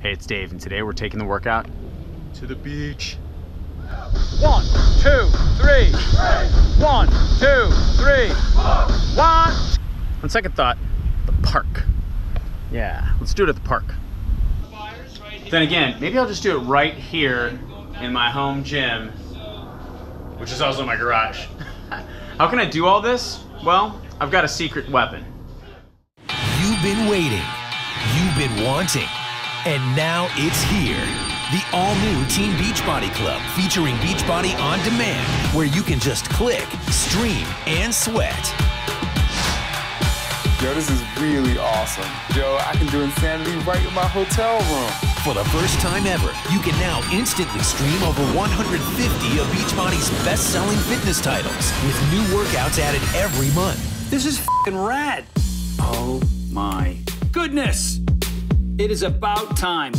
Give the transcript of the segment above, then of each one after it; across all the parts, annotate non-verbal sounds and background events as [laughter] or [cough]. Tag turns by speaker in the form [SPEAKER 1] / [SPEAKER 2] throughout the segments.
[SPEAKER 1] Hey, it's Dave, and today we're taking the workout to the beach.
[SPEAKER 2] One, two, three. One, two, three. One.
[SPEAKER 1] On second thought, the park. Yeah, let's do it at the park. Then again, maybe I'll just do it right here in my home gym, which is also my garage. [laughs] How can I do all this? Well, I've got a secret weapon.
[SPEAKER 3] You've been waiting, you've been wanting, and now it's here. The all new Team Beachbody Club featuring Beachbody on demand, where you can just click, stream, and sweat.
[SPEAKER 4] Yo, this is really awesome. Yo, I can do insanity right in my hotel room.
[SPEAKER 3] For the first time ever, you can now instantly stream over 150 of Beachbody's best selling fitness titles with new workouts added every month.
[SPEAKER 5] This is fing rad. Oh my goodness. It is about time.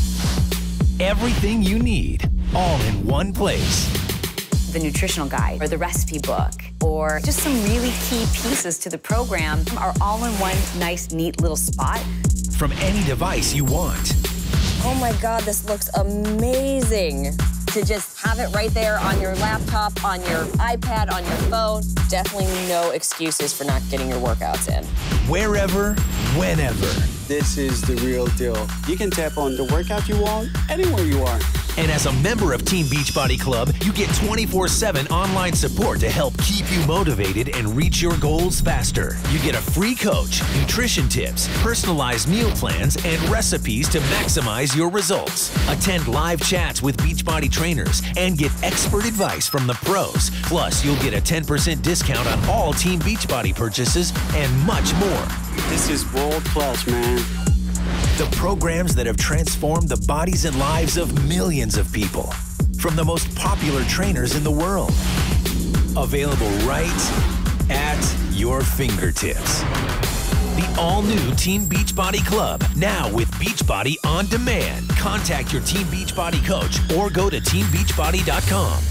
[SPEAKER 3] Everything you need, all in one place.
[SPEAKER 6] the nutritional guide or the recipe book or just some really key pieces to the program are all in one nice, neat little spot.
[SPEAKER 3] From any device you want.
[SPEAKER 7] Oh my God, this looks amazing. To just have it right there on your laptop, on your iPad, on your phone. Definitely no excuses for not getting your workouts in.
[SPEAKER 3] Wherever, whenever.
[SPEAKER 8] This is the real deal. You can tap on the workout you want anywhere you are.
[SPEAKER 3] And as a member of Team Beachbody Club, you get 24 7 online support to help keep you motivated and reach your goals faster. You get a free coach, nutrition tips, personalized meal plans, and recipes to maximize your results. Attend live chats with Beachbody trainers and get expert advice from the pros. Plus, you'll get a 10% discount on all Team Beachbody purchases and much more.
[SPEAKER 8] This is world class, man.
[SPEAKER 3] The programs that have transformed the bodies and lives of millions of people. From the most popular trainers in the world. Available right at your fingertips. The all new Team Beachbody Club, now with Beachbody on demand. Contact your Team Beachbody coach or go to teambeachbody.com.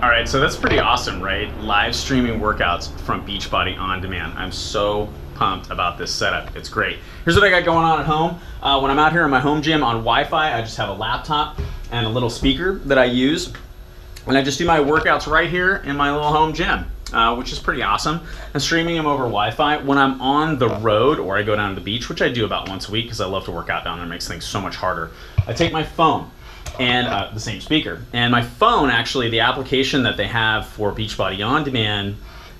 [SPEAKER 1] All right, so that's pretty awesome, right? Live streaming workouts from Beachbody on demand. I'm so pumped about this setup. It's great. Here's what I got going on at home. Uh, when I'm out here in my home gym on Wi-Fi, I just have a laptop and a little speaker that I use, and I just do my workouts right here in my little home gym. Uh, which is pretty awesome. I'm streaming them over Wi-Fi. When I'm on the road or I go down to the beach, which I do about once a week because I love to work out down there, it makes things so much harder. I take my phone and uh, the same speaker. And my phone, actually, the application that they have for Beachbody On Demand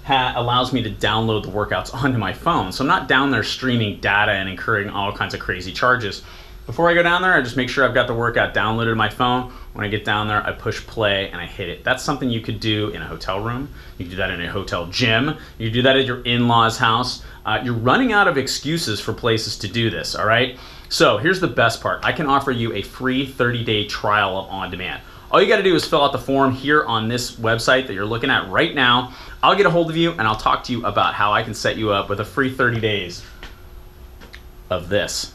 [SPEAKER 1] ha- allows me to download the workouts onto my phone. So I'm not down there streaming data and incurring all kinds of crazy charges. Before I go down there, I just make sure I've got the workout downloaded to my phone. When I get down there, I push play and I hit it. That's something you could do in a hotel room. You can do that in a hotel gym. You can do that at your in law's house. Uh, you're running out of excuses for places to do this, all right? So here's the best part I can offer you a free 30 day trial of On Demand. All you got to do is fill out the form here on this website that you're looking at right now. I'll get a hold of you and I'll talk to you about how I can set you up with a free 30 days of this.